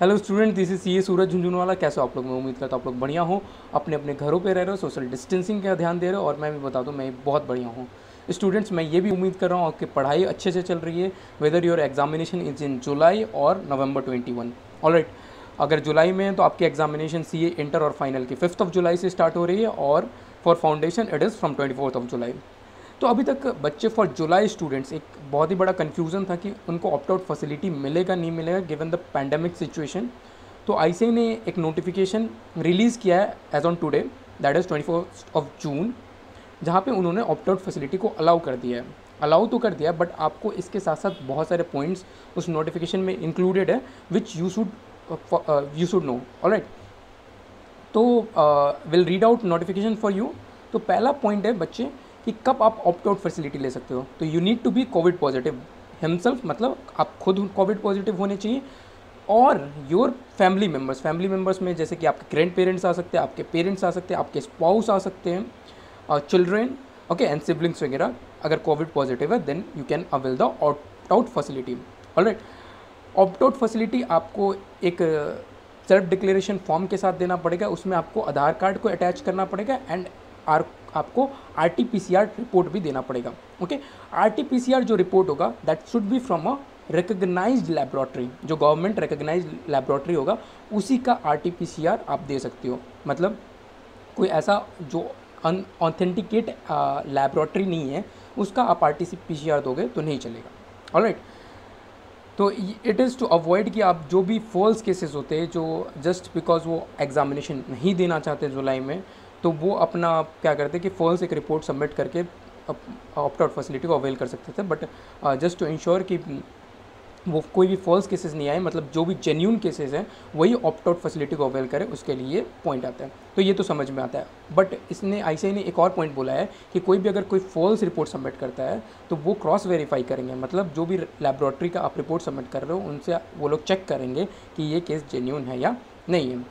Hello student this is a Suraj Jhunjhunwala कैसे आप लोग? मैं उम्मीद करता हूँ आप लोग बढ़िया हो। अपने अपने घरों पे रह रहे हो सोशल डिस्टेंसिंग का ध्यान दे रहे हो और मैं भी बता दूँ, मैं बहुत बढ़िया हूँ। स्टूडेंट्स मैं ये भी उम्मीद कर रहा हूँ आपकी पढ़ाई अच्छे से चल रही है whether your examination is in July और नवंबर ट्वेंटी वन ऑलराइट अगर जुलाई में है तो आपकी एग्जामिनेशन सी ए इंटर और फाइनल की फिफ्थ ऑफ़ जुलाई से स्टार्ट हो रही है और for foundation it is from twenty fourth of July तो अभी तक बच्चे फॉर जुलाई स्टूडेंट्स एक बहुत ही बड़ा कन्फ्यूज़न था कि उनको ऑप्ट आउट फैसिलिटी मिलेगा, नहीं मिलेगा गिवन द पैंडमिक सिचुएशन तो आई ने एक नोटिफिकेशन रिलीज़ किया है as on today that is twenty of June जहाँ पे उन्होंने ऑप्ट आउट फैसिलिटी को अलाउ कर दिया है। अलाउ तो कर दिया बट आपको इसके साथ साथ बहुत सारे पॉइंट्स उस नोटिफिकेशन में इंक्लूडेड है which you should you should know alright तो will read out notification for you तो पहला पॉइंट है बच्चे कि कब आप ऑप्ट आउट फैसिलिटी ले सकते हो। तो you need to be covid positive himself मतलब आप खुद कोविड पॉजिटिव होने चाहिए और your family members family members में जैसे कि आपके ग्रैंड पेरेंट्स आ सकते हैं, आपके पेरेंट्स आ सकते हैं, आपके स्पाउस आ सकते हैं चिल्ड्रेन ओके एंड सिबलिंग्स वगैरह, अगर कोविड पॉजिटिव है then you can avail the opt out facility alright opt out facility आपको एक सेल्फ डिक्लेरेशन फॉर्म के साथ देना पड़ेगा, उसमें आपको आधार कार्ड को अटैच करना पड़ेगा एंड आर आपको R T P C R report भी देना पड़ेगा okay R T P C R जो रिपोर्ट होगा that should be from a recognise laboratory जो गवर्नमेंट रिकग्नाइज लेबॉरेटरी होगा, उसी का R T P C R आप दे सकते हो। मतलब कोई ऐसा जो ऑथेंटिकेट लेबॉरेटरी नहीं है, उसका आप आर पी दोगे तो नहीं चलेगा। ऑल राइट तो इट इज़ टू अवॉइड कि आप जो भी फॉल्स केसेस होते हैं, जो जस्ट बिकॉज़ वो एग्जामिनेशन नहीं देना चाहते, जुलाई में तो वो अपना, क्या करते कि फॉल्स एक रिपोर्ट सबमिट करके ऑप्ट आउट फैसिलिटी को अवेल कर सकते थे। बट जस्ट टू इंश्योर कि वो कोई भी फॉल्स केसेस नहीं आए मतलब जो भी जेन्यून केसेस हैं, वही ऑप्ट आउट फैसिलिटी को अवेल करें, उसके लिए पॉइंट आता है। तो ये तो समझ में आता है। बट इसने आई ने एक और पॉइंट बोला है कि कोई भी अगर कोई फॉल्स रिपोर्ट सबमिट करता है तो वो क्रॉस वेरीफाई करेंगे। मतलब जो भी लेबॉरेटरी का आप रिपोर्ट सबमिट कर रहे हो, उनसे वो लोग चेक करेंगे कि ये केस जेन्यून है या नहीं है।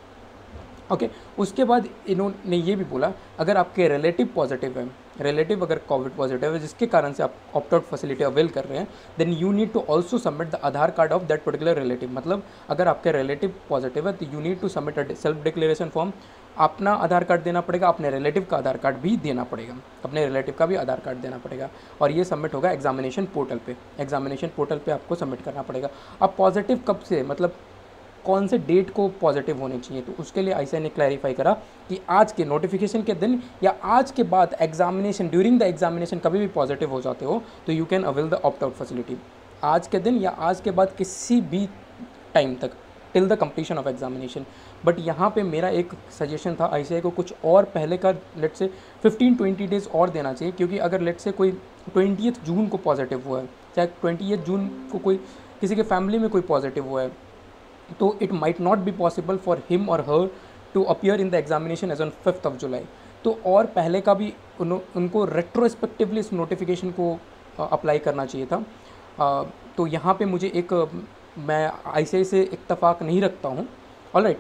ओके उसके बाद इन्होंने ये भी बोला, अगर आपके रिलेटिव पॉजिटिव है रिलेटिव अगर कोविड पॉजिटिव है, जिसके कारण से आप ऑप्ट आउट फैसिलिटी अवेल कर रहे हैं then you need to also submit the Aadhaar card of that particular relative मतलब अगर आपके रिलेटिव पॉजिटिव है तो you need to submit a self declaration form अपना आधार कार्ड देना पड़ेगा, अपने रिलेटिव का आधार कार्ड भी देना पड़ेगा। अपने रिलेटिव का भी आधार कार्ड देना पड़ेगा। और ये सबमिट होगा एग्जामिनेशन पोर्टल पे। एग्जामिनेशन पोर्टल पे आपको सबमिट करना पड़ेगा। अब पॉजिटिव कब से मतलब कौन से डेट को पॉजिटिव होने चाहिए? तो उसके लिए आई ने क्लैरिफाई करा कि आज के नोटिफिकेशन के दिन या आज के बाद एग्जामिनेशन ड्यूरिंग द एग्जामिनेशन कभी भी पॉजिटिव हो जाते हो तो you can avail the opt out facility आज के दिन या आज के बाद किसी भी टाइम तक till the completion of examination but यहाँ पे मेरा एक सजेशन था आई को कुछ और पहले का लेट से 15 20 डेज़ और देना चाहिए, क्योंकि अगर लेट से कोई ट्वेंटी जून को पॉजिटिव हुआ है, चाहे ट्वेंटी जून को कोई, किसी के फैमिली में कोई पॉजिटिव हुआ है तो it might not be possible for him or her to appear in the examination as on fifth of July तो और पहले का भी उन, उनको रेट्रोस्पेक्टिवली इस नोटिफिकेशन को अप्लाई करना चाहिए था। आ, तो यहाँ पे मुझे एक मैं ऐसे से इतफाक़ नहीं रखता हूँ। ऑल राइट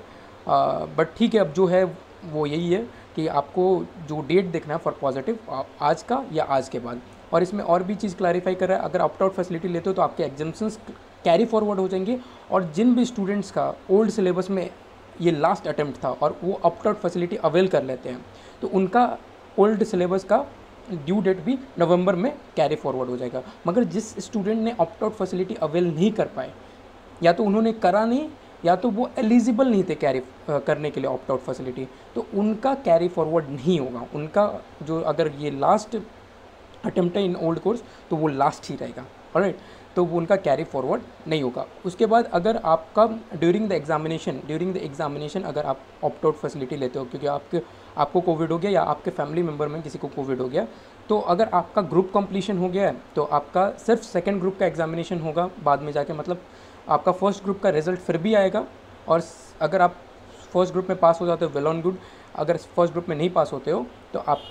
बट ठीक है अब जो है वो यही है कि आपको जो डेट देखना है फॉर पॉजिटिव आज का या आज के बाद। और इसमें और भी चीज़ क्लैरिफाई कर रहा है। अगर ऑप्ट आउट फैसिलिटी लेते हो तो आपके एग्जाम्सन्स कैरी फॉरवर्ड हो जाएँगे। और जिन भी स्टूडेंट्स का ओल्ड सिलेबस में ये लास्ट अटैम्प्ट था और वो अप आउट फैसिलिटी अवेल कर लेते हैं तो उनका ओल्ड सिलेबस का ड्यू डेट भी नवंबर में कैरी फॉरवर्ड हो जाएगा। मगर जिस स्टूडेंट ने ऑप्ट आउट फैसिलिटी अवेल नहीं कर पाए, या तो उन्होंने करा नहीं, या तो वो एलिजिबल नहीं थे कैरी करने के लिए ऑप्ट आउट फैसिलिटी तो उनका कैरी फॉरवर्ड नहीं होगा। उनका जो अगर ये last attempt in old course तो वो लास्ट ही रहेगा। राइट तो वो उनका कैरी फॉरवर्ड नहीं होगा। उसके बाद अगर आपका during the examination during the examination अगर आप ऑप्ट आउट फैसिलिटी लेते हो, क्योंकि आपके, आपको कोविड हो गया या आपके फैमिली मेंबर में किसी को कोविड हो गया तो अगर आपका ग्रुप कंप्लीशन हो गया है तो आपका सिर्फ़ सेकेंड ग्रुप का एग्जामिनेशन होगा। बाद में जाके मतलब आपका फ़र्स्ट ग्रुप का रिज़ल्ट फिर भी आएगा और अगर आप फ़र्स्ट ग्रुप में पास हो जाते हो वेल ऑन गुड अगर फ़र्स्ट ग्रुप में नहीं पास होते हो तो आप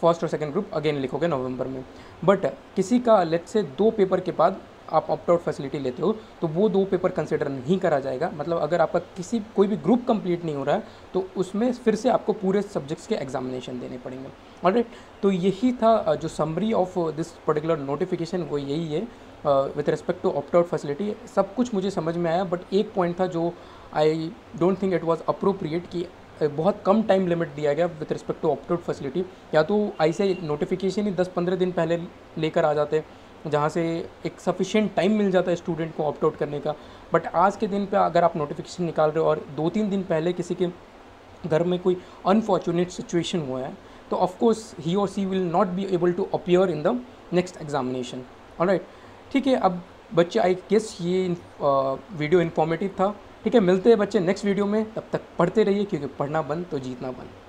फ़र्स्ट और सेकेंड ग्रुप अगेन लिखोगे नवंबर में. बट किसी का लेट से दो पेपर के बाद आप ऑप्ट आउट फैसिलिटी लेते हो तो वो दो पेपर कंसिडर नहीं करा जाएगा. मतलब अगर आपका किसी, कोई भी ग्रुप कंप्लीट नहीं हो रहा है तो उसमें फिर से आपको पूरे सब्जेक्ट्स के एग्जामिनेशन देने पड़ेंगे. ऑलराइट तो यही था जो summary of this particular notification वो यही है with respect to opt out facility सब कुछ मुझे समझ में आया बट एक पॉइंट था जो I don't think it was appropriate कि बहुत कम टाइम लिमिट दिया गया with respect to opt out facility या तो ऐसे नोटिफिकेशन ही दस पंद्रह दिन पहले लेकर आ जाते, जहाँ से एक सफिशिएंट टाइम मिल जाता है स्टूडेंट को ऑप्ट आउट करने का। बट आज के दिन पे अगर आप नोटिफिकेशन निकाल रहे हो और दो तीन दिन पहले किसी के घर में कोई अनफॉर्चुनेट सिचुएशन हुआ है तो of course he or she will not be able to appear in the next examination right ठीक है, अब बच्चे आई गेस ये वीडियो इन्फॉर्मेटिव था। ठीक है, मिलते हैं बच्चे नेक्स्ट वीडियो में, तब तक पढ़ते रहिए, क्योंकि पढ़ना बंद तो जीतना बंद।